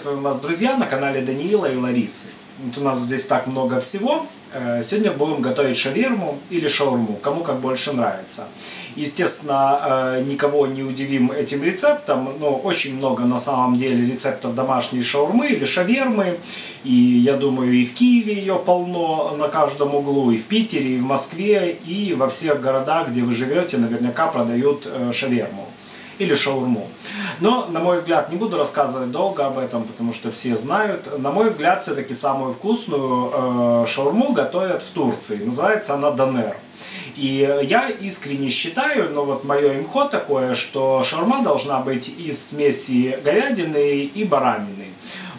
Приветствуем вас, друзья, на канале Даниила и Ларисы. Вот у нас здесь так много всего. Э, сегодня будем готовить шаверму или шаурму, кому как больше нравится. Естественно, э, никого не удивим этим рецептом, но очень много на самом деле рецептов домашней шаурмы или шавермы. И я думаю, и в Киеве ее полно на каждом углу, и в Питере, и в Москве, и во всех городах, где вы живете, наверняка продают э, шаверму или шаурму. Но, на мой взгляд, не буду рассказывать долго об этом, потому что все знают. На мой взгляд, все-таки самую вкусную э, шаурму готовят в Турции. Называется она Данер. И я искренне считаю, но вот мое имхо такое, что шаурма должна быть из смеси говядины и баранины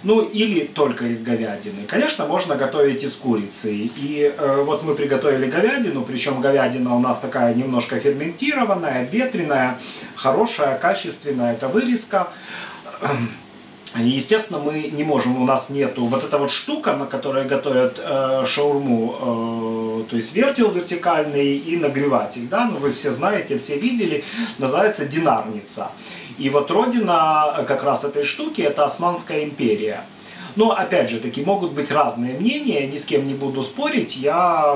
ну или только из говядины. Конечно, можно готовить из курицы. И э, вот мы приготовили говядину, причем говядина у нас такая немножко ферментированная, ветреная, хорошая, качественная, это вырезка. Естественно, мы не можем, у нас нету вот эта вот штука, на которой готовят э, шаурму, э, то есть вертел вертикальный и нагреватель, да, ну вы все знаете, все видели, называется динарница. И вот родина э, как раз этой штуки это Османская империя. Но опять же таки могут быть разные мнения, ни с кем не буду спорить, я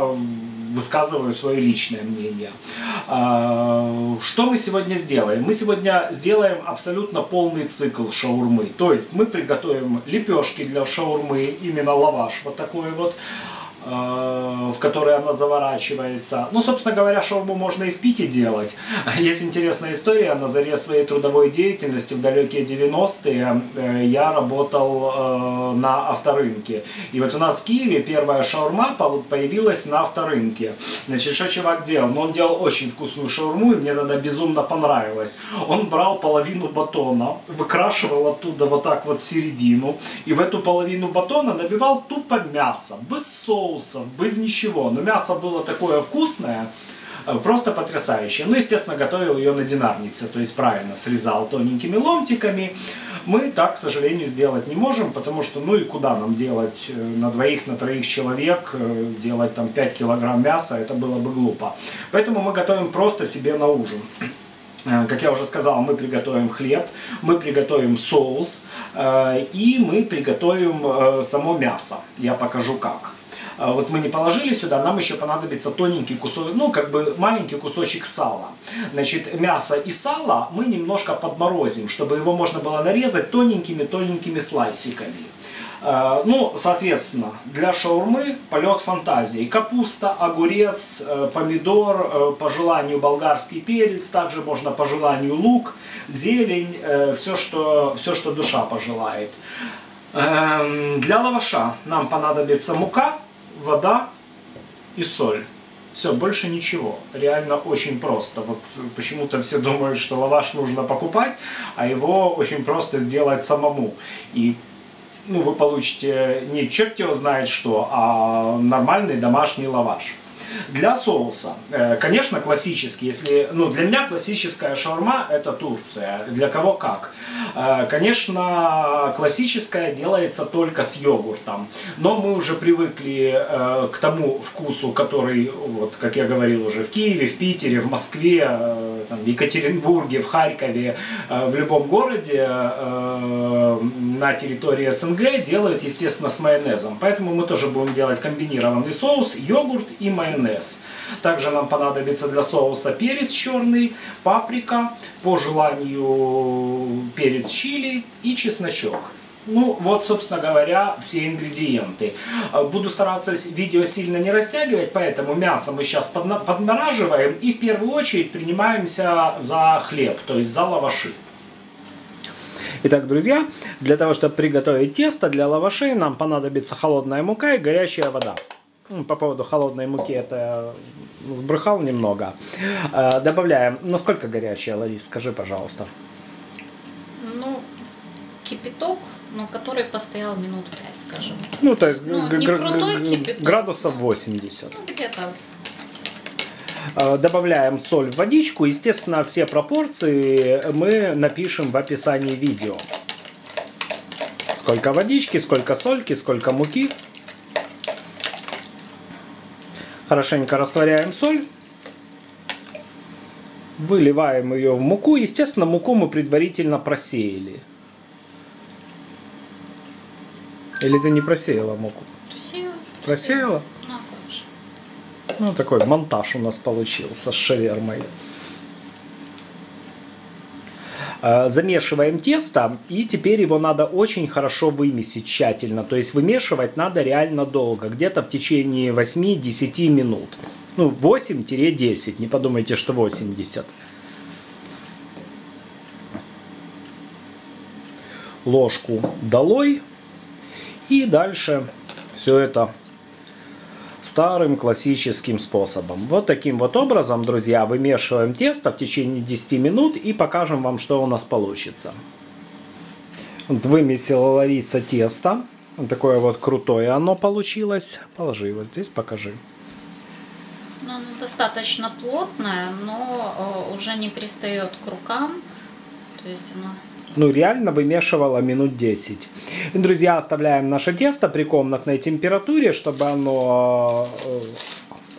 высказываю свое личное мнение. А, что мы сегодня сделаем? Мы сегодня сделаем абсолютно полный цикл шаурмы. То есть мы приготовим лепешки для шаурмы, именно лаваш вот такой вот. Э, в которой она заворачивается. Ну, собственно говоря, шаурму можно и в Пите делать. Есть интересная история. На заре своей трудовой деятельности в далекие 90-е э, я работал э, на авторынке. И вот у нас в Киеве первая шаурма появилась на авторынке. Значит, что чувак делал? Ну, он делал очень вкусную шаурму, и мне тогда безумно понравилось. Он брал половину батона, выкрашивал оттуда вот так вот середину, и в эту половину батона набивал тупо мясо, без соуса соусов, без ничего. Но мясо было такое вкусное, э, просто потрясающее. Ну, естественно, готовил ее на динарнице, то есть правильно срезал тоненькими ломтиками. Мы так, к сожалению, сделать не можем, потому что, ну и куда нам делать э, на двоих, на троих человек, э, делать там 5 килограмм мяса, это было бы глупо. Поэтому мы готовим просто себе на ужин. Как я уже сказал, мы приготовим хлеб, мы приготовим соус и мы приготовим само мясо. Я покажу как. А вот мы не положили сюда, нам еще понадобится тоненький кусок, ну, как бы маленький кусочек сала. Значит, мясо и сало мы немножко подморозим, чтобы его можно было нарезать тоненькими-тоненькими слайсиками. А, ну, соответственно, для шаурмы полет фантазии. Капуста, огурец, э, помидор, э, по желанию болгарский перец, также можно по желанию лук, зелень, э, все, что, все, что душа пожелает. Эм, для лаваша нам понадобится мука, вода и соль. Все, больше ничего. Реально очень просто. Вот почему-то все думают, что лаваш нужно покупать, а его очень просто сделать самому. И ну, вы получите не черт его знает что, а нормальный домашний лаваш. Для соуса, э, конечно, классический, если, ну, для меня классическая шаурма это Турция. Для кого как. Э, конечно, классическая делается только с йогуртом, но мы уже привыкли э, к тому вкусу, который, вот, как я говорил уже, в Киеве, в Питере, в Москве, там, в Екатеринбурге, в Харькове, в любом городе на территории СНГ делают, естественно, с майонезом. Поэтому мы тоже будем делать комбинированный соус, йогурт и майонез. Также нам понадобится для соуса перец черный, паприка, по желанию перец чили и чесночок. Ну, вот, собственно говоря, все ингредиенты. Буду стараться видео сильно не растягивать, поэтому мясо мы сейчас подмораживаем и в первую очередь принимаемся за хлеб, то есть за лаваши. Итак, друзья, для того, чтобы приготовить тесто для лавашей, нам понадобится холодная мука и горячая вода. По поводу холодной муки это сбрыхал немного. Э, добавляем. Насколько горячая, Ларис, скажи, пожалуйста. Кипяток, но который постоял минут 5, скажем. Ну, то есть ну, не крутой кипяток. градусов 80. Ну, где-то Э, добавляем соль в водичку. Естественно, все пропорции мы напишем в описании видео. Сколько водички, сколько сольки, сколько муки. Хорошенько растворяем соль. Выливаем ее в муку. Естественно, муку мы предварительно просеяли. Или ты не просеяла муку? Просеяла. Просеяла? Ну, а. Ну, такой монтаж у нас получился с шавермой. Э, Замешиваем тесто, и теперь его надо очень хорошо вымесить тщательно. То есть вымешивать надо реально долго, где-то в течение 8-10 минут. Ну, 8-10, не подумайте, что 80. Ложку долой. И дальше все это старым классическим способом. Вот таким вот образом, друзья, вымешиваем тесто в течение 10 минут и покажем вам, что у нас получится. Вот вымесила Лариса тесто. Вот такое вот крутое оно получилось. Положи его здесь, покажи. Ну, достаточно плотное, но э, уже не пристает к рукам. То есть оно ну, реально вымешивала минут 10. И, друзья, оставляем наше тесто при комнатной температуре, чтобы оно э,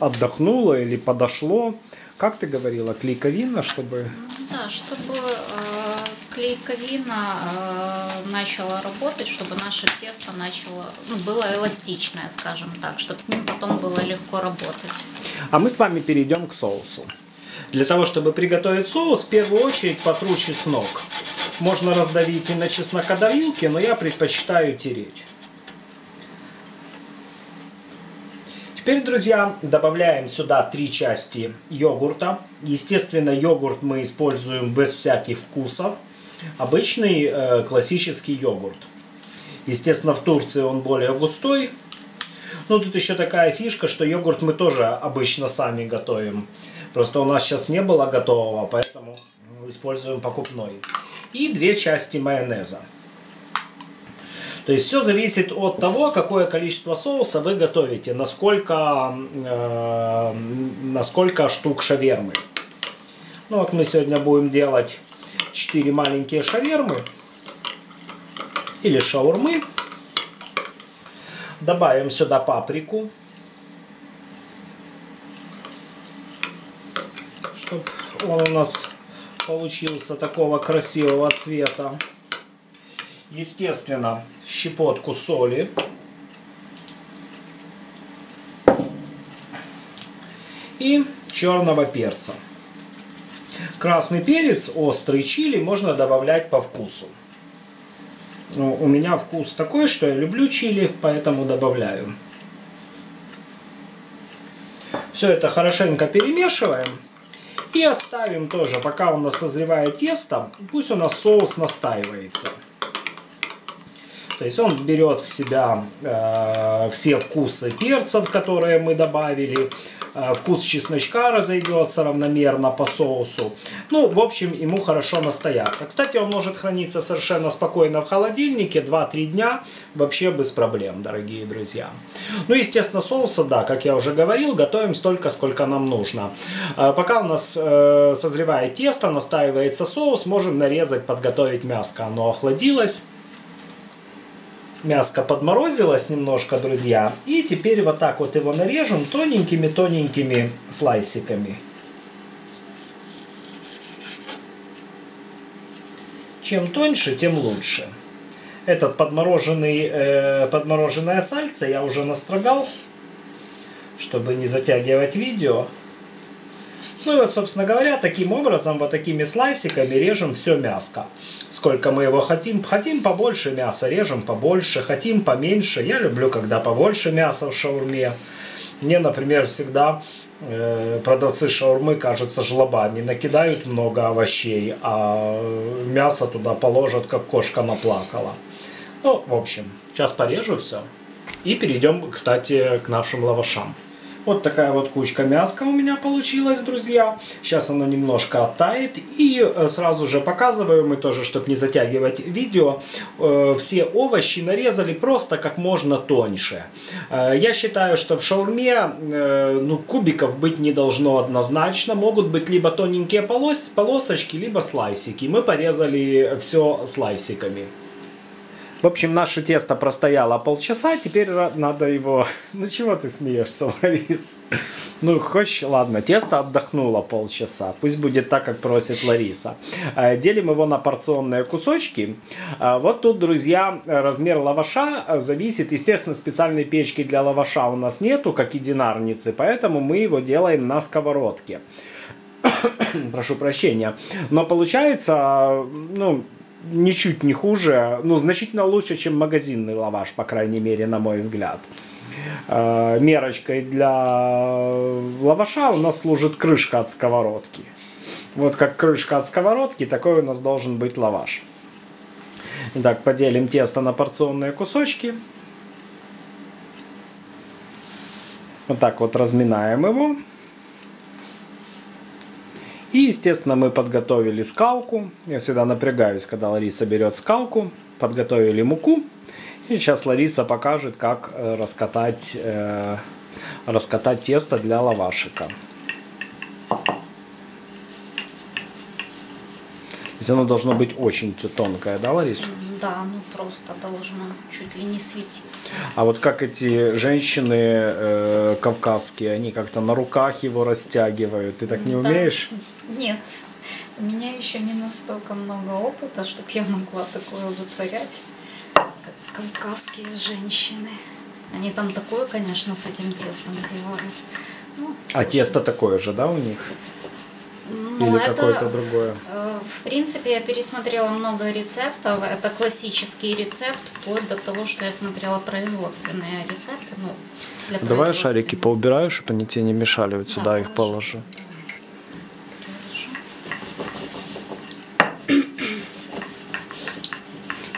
отдохнуло или подошло. Как ты говорила, клейковина, чтобы... Да, чтобы э, клейковина э, начала работать, чтобы наше тесто начало, ну, было эластичное, скажем так, чтобы с ним потом было легко работать. А мы с вами перейдем к соусу. Для того, чтобы приготовить соус, в первую очередь потру чеснок. Можно раздавить и на чеснокодавилке, но я предпочитаю тереть. Теперь, друзья, добавляем сюда три части йогурта. Естественно, йогурт мы используем без всяких вкусов. Обычный э, классический йогурт. Естественно, в Турции он более густой. Ну, тут еще такая фишка, что йогурт мы тоже обычно сами готовим. Просто у нас сейчас не было готового, поэтому используем покупной и две части майонеза. То есть все зависит от того, какое количество соуса вы готовите, насколько, э, насколько штук шавермы. Ну вот мы сегодня будем делать 4 маленькие шавермы или шаурмы. Добавим сюда паприку. Чтобы он у нас получился такого красивого цвета. Естественно, щепотку соли. И черного перца. Красный перец, острый чили можно добавлять по вкусу. Ну, у меня вкус такой, что я люблю чили, поэтому добавляю. Все это хорошенько перемешиваем. И отставим тоже, пока у нас созревает тесто, пусть у нас соус настаивается. То есть он берет в себя э, все вкусы перцев, которые мы добавили, вкус чесночка разойдется равномерно по соусу. Ну, в общем, ему хорошо настояться. Кстати, он может храниться совершенно спокойно в холодильнике 2-3 дня, вообще без проблем, дорогие друзья. Ну, естественно, соуса, да, как я уже говорил, готовим столько, сколько нам нужно. Э, пока у нас э, созревает тесто, настаивается соус, можем нарезать, подготовить мяско. Оно охладилось. Мяско подморозилось немножко, друзья. И теперь вот так вот его нарежем тоненькими-тоненькими слайсиками. Чем тоньше, тем лучше. Этот подмороженный, э, подмороженное сальце я уже настрогал, чтобы не затягивать видео. Ну и вот, собственно говоря, таким образом, вот такими слайсиками режем все мяско. Сколько мы его хотим. Хотим побольше мяса, режем побольше. Хотим поменьше. Я люблю, когда побольше мяса в шаурме. Мне, например, всегда э, продавцы шаурмы, кажется, жлобами. Накидают много овощей, а мясо туда положат, как кошка наплакала. Ну, в общем, сейчас порежу все. И перейдем, кстати, к нашим лавашам. Вот такая вот кучка мяска у меня получилась, друзья. Сейчас она немножко оттает. И э, сразу же показываю, мы тоже, чтобы не затягивать видео, э, все овощи нарезали просто как можно тоньше. Э, я считаю, что в шаурме ну, кубиков быть не должно однозначно. Могут быть либо тоненькие полос, полосочки, либо слайсики. Мы порезали все слайсиками. В общем, наше тесто простояло полчаса, теперь надо его... Ну чего ты смеешься, Ларис? Ну, хочешь, ладно, тесто отдохнуло полчаса. Пусть будет так, как просит Лариса. Э, делим его на порционные кусочки. Э, вот тут, друзья, размер лаваша зависит. Естественно, специальной печки для лаваша у нас нету, как и динарницы, поэтому мы его делаем на сковородке. Прошу прощения. Но получается, ну, ничуть не хуже, ну, значительно лучше, чем магазинный лаваш, по крайней мере, на мой взгляд. Э, мерочкой для лаваша у нас служит крышка от сковородки. Вот как крышка от сковородки, такой у нас должен быть лаваш. Итак, поделим тесто на порционные кусочки. Вот так вот разминаем его. И, естественно, мы подготовили скалку. Я всегда напрягаюсь, когда Лариса берет скалку. Подготовили муку. И сейчас Лариса покажет, как э, раскатать, э, раскатать тесто для лавашика. Есть оно должно быть очень тонкое, да, Лариса? Да, ну просто должно чуть ли не светиться. А вот как эти женщины э, кавказские, они как-то на руках его растягивают. Ты так не да. умеешь? Нет. У меня еще не настолько много опыта, чтобы я могла такое вытворять, как кавказские женщины. Они там такое, конечно, с этим тестом делают. Ну, а тесто такое же, да, у них? Ну, Или какое-то другое? Э, в принципе, я пересмотрела много рецептов. Это классический рецепт, вплоть до того, что я смотрела производственные рецепты. Ну, для Давай шарики поубираю, чтобы они тебе не мешали. Вот сюда да, их положу.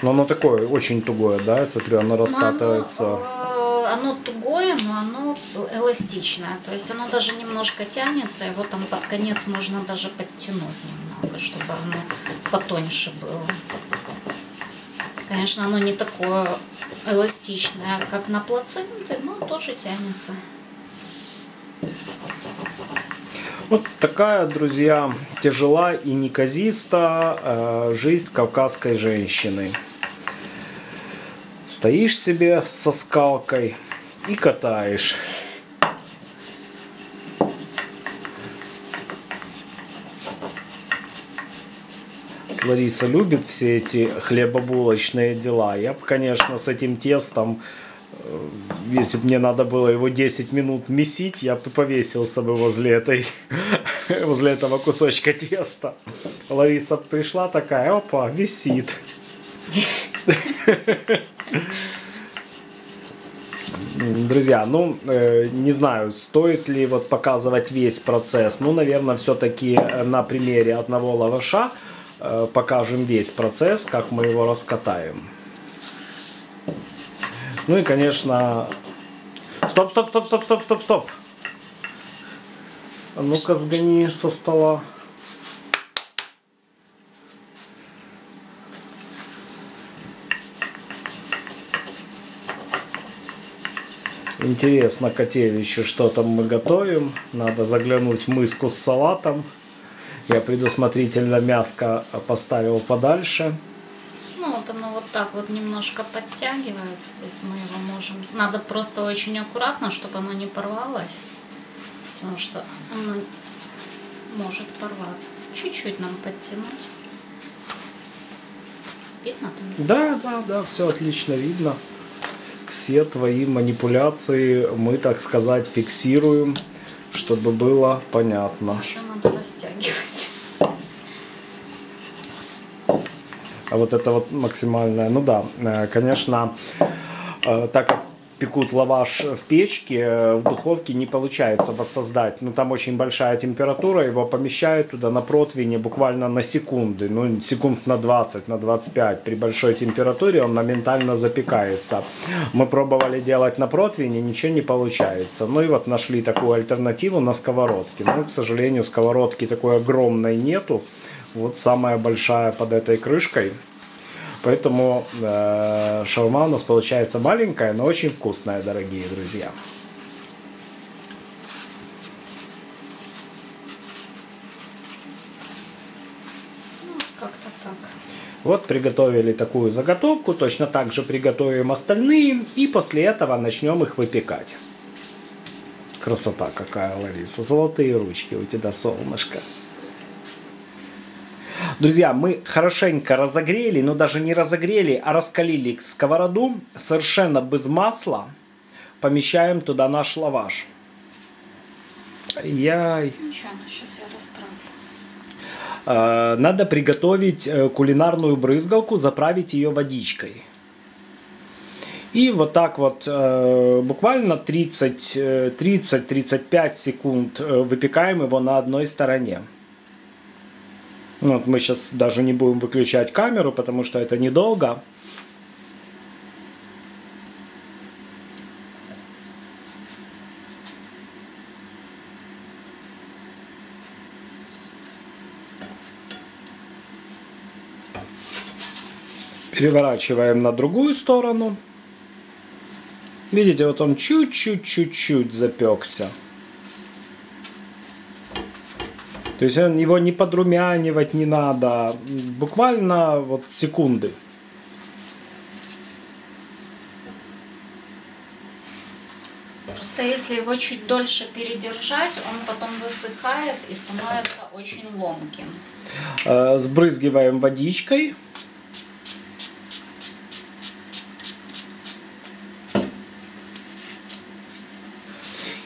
Но оно такое очень тугое, да, я смотрю, оно раскатывается. Но оно, оно тугое, но оно эластичное. То есть оно даже немножко тянется, вот там под конец можно даже подтянуть немного, чтобы оно потоньше было. Конечно, оно не такое эластичное, как на плаценты, но тоже тянется. Вот такая, друзья, тяжела и неказиста э, жизнь кавказской женщины. Стоишь себе со скалкой и катаешь. Лариса любит все эти хлебобулочные дела. Я бы, конечно, с этим тестом, э, если бы мне надо было его 10 минут месить, я бы повесился бы возле этой, возле этого кусочка теста. Лариса пришла такая, опа, висит. Друзья, ну, э, не знаю, стоит ли вот показывать весь процесс. Ну, наверное, все-таки э, на примере одного лаваша э, покажем весь процесс, как мы его раскатаем. Ну и, конечно... Стоп, стоп, стоп, стоп, стоп, стоп, стоп. А ну-ка, сгони со стола. Интересно, котелище, что там мы готовим. Надо заглянуть в миску с салатом. Я предусмотрительно мяско поставил подальше. Ну, вот оно вот так вот немножко подтягивается. То есть мы его можем... Надо просто очень аккуратно, чтобы оно не порвалось. Потому что оно может порваться. Чуть-чуть нам подтянуть. Видно там? Да, да, да, все отлично видно все твои манипуляции мы, так сказать, фиксируем, чтобы было понятно. Еще надо растягивать. А вот это вот максимальное, ну да, э, конечно, э, так как пекут лаваш в печке, в духовке не получается воссоздать. Ну, там очень большая температура, его помещают туда на противне буквально на секунды, ну, секунд на 20, на 25. При большой температуре он моментально запекается. Мы пробовали делать на противне, ничего не получается. Ну, и вот нашли такую альтернативу на сковородке. Ну, к сожалению, сковородки такой огромной нету. Вот самая большая под этой крышкой. Поэтому э, шаурма у нас получается маленькая, но очень вкусная, дорогие друзья. Ну, как-то так. Вот приготовили такую заготовку, точно так же приготовим остальные и после этого начнем их выпекать. Красота какая, Лариса. Золотые ручки у тебя, солнышко. Друзья, мы хорошенько разогрели, но даже не разогрели, а раскалили сковороду совершенно без масла. Помещаем туда наш лаваш. Яй. Ничего, ну сейчас я расправлю. Э, Надо приготовить э, кулинарную брызгалку, заправить ее водичкой. И вот так вот э, буквально 30 э, 30-35 секунд выпекаем его на одной стороне. Ну, Вот мы сейчас даже не будем выключать камеру, потому что это недолго. Переворачиваем на другую сторону. Видите, вот он чуть-чуть-чуть-чуть запекся. То есть он- его не подрумянивать не надо, буквально вот секунды. Просто если его чуть дольше передержать, он потом высыхает и становится очень ломким. Э, Сбрызгиваем водичкой.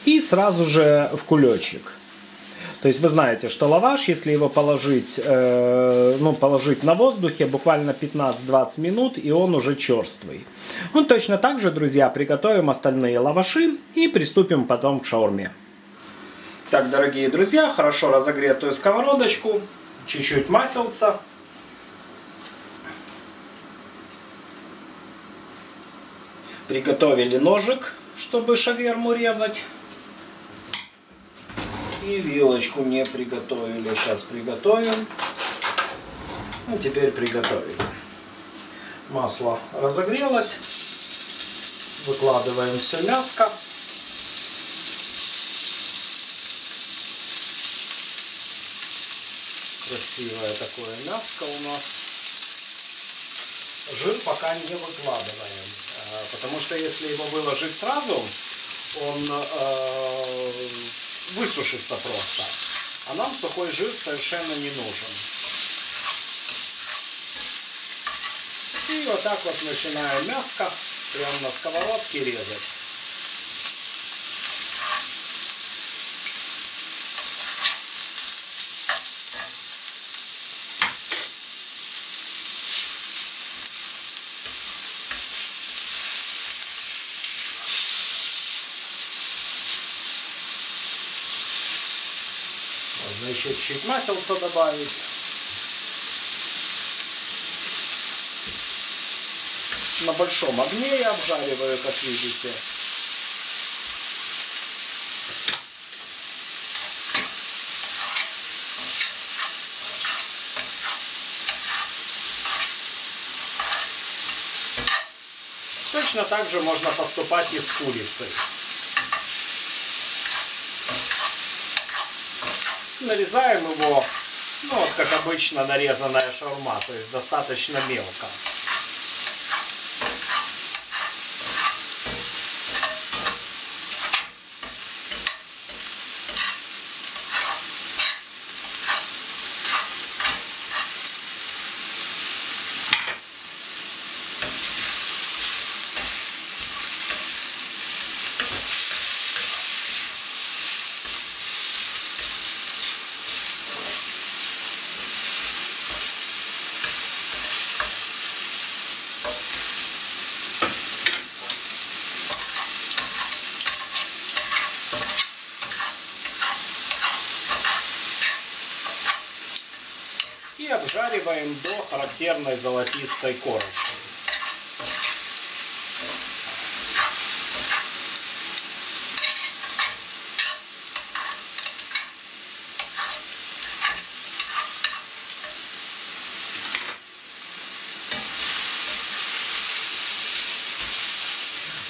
И сразу же в кулечек. То есть вы знаете, что лаваш, если его положить, э, ну, положить на воздухе буквально 15-20 минут, и он уже черствый. Ну, точно так же, друзья, приготовим остальные лаваши и приступим потом к шаурме. Так, дорогие друзья, хорошо разогретую сковородочку, чуть-чуть маселца. Приготовили ножик, чтобы шаверму резать. И вилочку не приготовили. Сейчас приготовим. Ну, теперь приготовили. Масло разогрелось. Выкладываем все мяско. Красивое такое мяско у нас. Жир пока не выкладываем, э, потому что если его выложить сразу, он э, высушится просто. А нам сухой жир совершенно не нужен. И вот так вот начинаем мяско прямо на сковородке резать. Можно еще чуть-чуть маселца добавить. На большом огне я обжариваю, как видите. Точно так же можно поступать и с курицей. Нарезаем его, ну вот как обычно нарезанная шаурма, то есть достаточно мелко. Обжариваем до характерной золотистой корочки.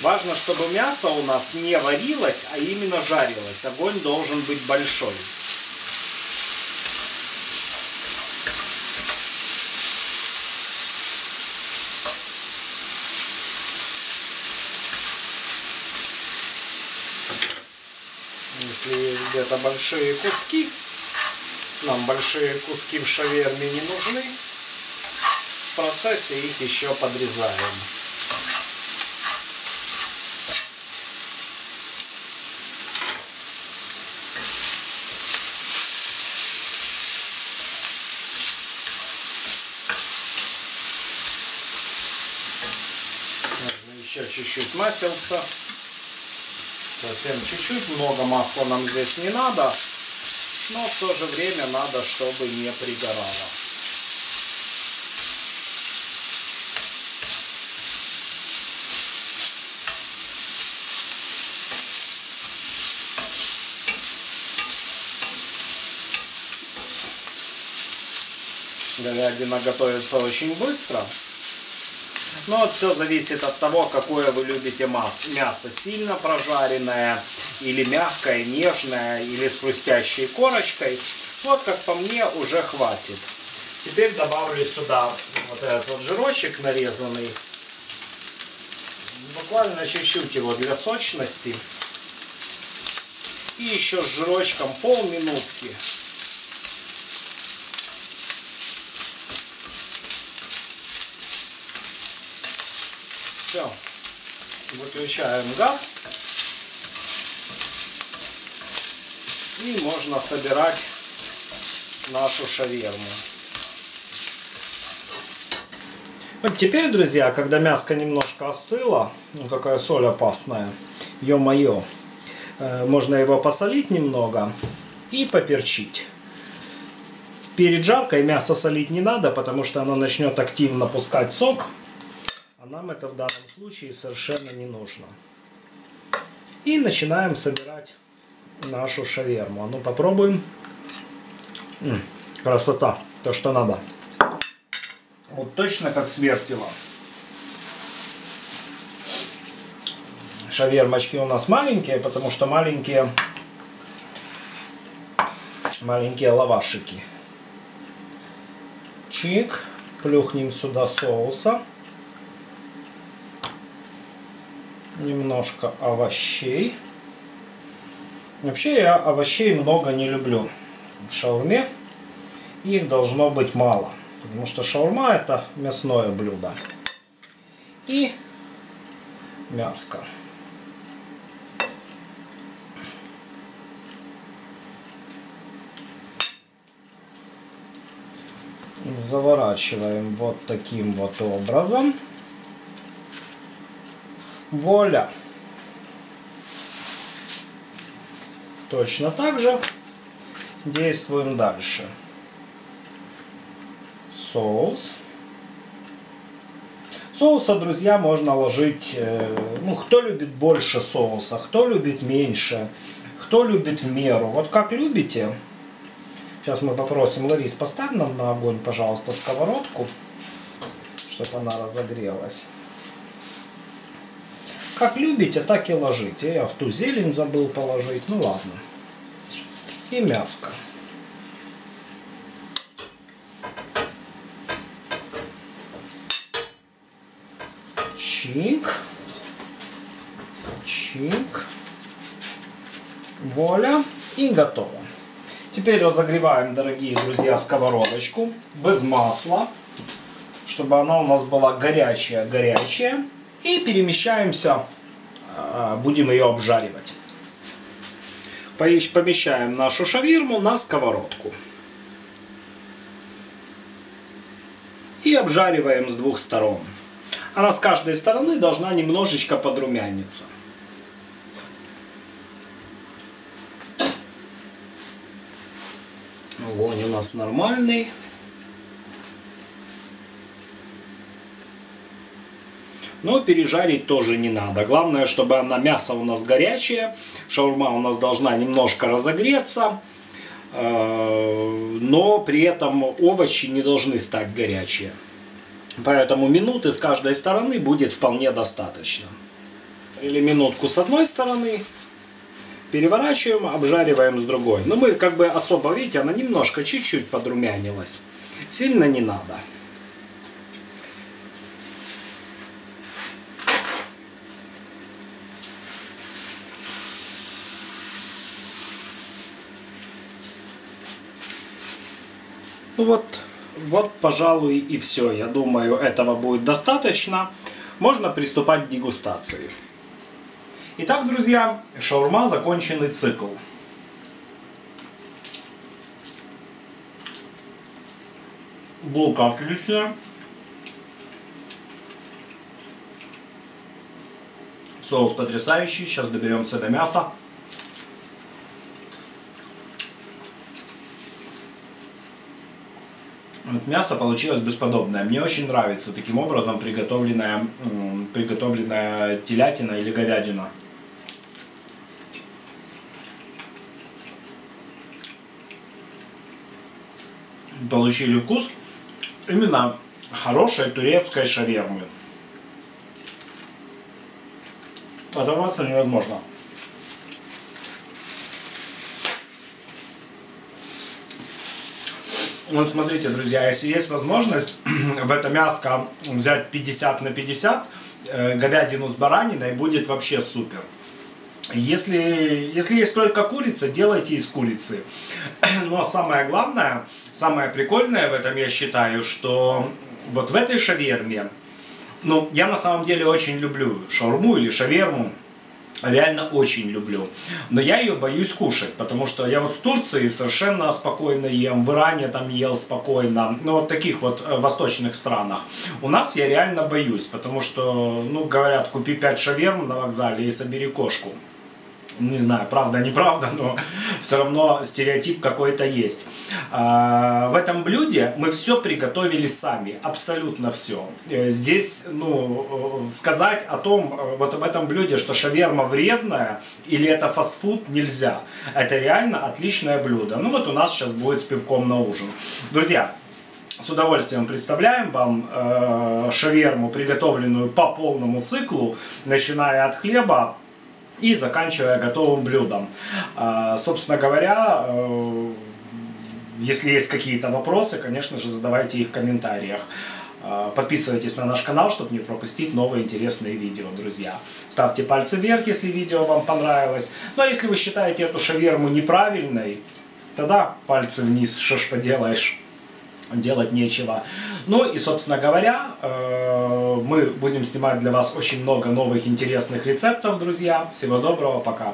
Важно, чтобы мясо у нас не варилось, а именно жарилось. Огонь должен быть большой. Если где-то большие куски, нам большие куски в шаверме не нужны. В процессе их еще подрезаем. еще чуть-чуть маселца. Совсем чуть-чуть, много масла нам здесь не надо. Но в то же время надо, чтобы не пригорало. Говядина готовится очень быстро. Но вот все зависит от того, какое вы любите мясо. Сильно прожаренное, или мягкое, нежное, или с хрустящей корочкой. Вот, как по мне, уже хватит. Теперь добавлю сюда вот этот вот жирочек нарезанный. Буквально чуть-чуть его для сочности. И еще с жирочком полминутки. Все. Выключаем газ. И можно собирать нашу шаверму. Вот теперь, друзья, когда мяско немножко остыло, ну какая соль опасная, ё-моё, э, можно его посолить немного и поперчить. Перед жаркой мясо солить не надо, потому что оно начнет активно пускать сок, а нам это в данном случае совершенно не нужно. И начинаем собирать нашу шаверму. А ну попробуем. М -м, красота. То, что надо. Вот точно как свертила. Шавермочки у нас маленькие, потому что маленькие маленькие лавашики. Чик. Плюхнем сюда соуса. Немножко овощей. Вообще я овощей много не люблю в шаурме. Их должно быть мало. Потому что шаурма это мясное блюдо. И мяско. Заворачиваем вот таким вот образом. Вуаля! Точно так же действуем дальше. Соус. Соуса, друзья, можно ложить, э, ну, кто любит больше соуса, кто любит меньше, кто любит в меру. Вот как любите. Сейчас мы попросим Ларис, поставь нам на огонь, пожалуйста, сковородку, чтобы она разогрелась. Как любите, так и ложите. Я в ту зелень забыл положить. Ну ладно. И мяско. Чик. Чик. Воля. И готово. Теперь разогреваем, дорогие друзья, сковородочку без масла, чтобы она у нас была горячая-горячая. И перемещаемся, а, будем ее обжаривать. Помещаем нашу шавирму на сковородку. И обжариваем с двух сторон. Она с каждой стороны должна немножечко подрумяниться. Огонь у нас нормальный. Но пережарить тоже не надо. Главное, чтобы она, мясо у нас горячее, шаурма у нас должна немножко разогреться, э, но при этом овощи не должны стать горячие. Поэтому минуты с каждой стороны будет вполне достаточно. Или минутку с одной стороны, переворачиваем, обжариваем с другой. Но мы как бы особо, видите, она немножко, чуть-чуть подрумянилась. Сильно не надо. Ну вот, вот, пожалуй, и все. Я думаю, этого будет достаточно. Можно приступать к дегустации. Итак, друзья, шаурма законченный цикл. Булка отличная. Соус потрясающий. Сейчас доберемся до мяса. Вот мясо получилось бесподобное. Мне очень нравится таким образом приготовленная, приготовленная телятина или говядина. Получили вкус именно хорошей турецкой шавермы. Оторваться невозможно. Вот смотрите, друзья, если есть возможность в это мяско взять 50 на 50, э, говядину с бараниной будет вообще супер. Если, если есть только курица, делайте из курицы. Но самое главное, самое прикольное в этом я считаю, что вот в этой шаверме, ну, я на самом деле очень люблю шаурму или шаверму, реально очень люблю. Но я ее боюсь кушать, потому что я вот в Турции совершенно спокойно ем, в Иране там ел спокойно, ну вот таких вот э, восточных странах. У нас я реально боюсь, потому что, ну, говорят, купи 5 шаверм на вокзале и собери кошку не знаю, правда, неправда, но все равно стереотип какой-то есть. А, в этом блюде мы все приготовили сами, абсолютно все. Э, здесь, ну, э, сказать о том, э, вот об этом блюде, что шаверма вредная или это фастфуд, нельзя. Это реально отличное блюдо. Ну вот у нас сейчас будет с пивком на ужин. Друзья, с удовольствием представляем вам э, шаверму, приготовленную по полному циклу, начиная от хлеба, и заканчивая готовым блюдом. А, собственно говоря, э, если есть какие-то вопросы, конечно же, задавайте их в комментариях. А, подписывайтесь на наш канал, чтобы не пропустить новые интересные видео, друзья. Ставьте пальцы вверх, если видео вам понравилось. Ну а если вы считаете эту шаверму неправильной, тогда пальцы вниз, что ж поделаешь делать нечего. Ну и, собственно говоря, э, мы будем снимать для вас очень много новых интересных рецептов, друзья. Всего доброго, пока.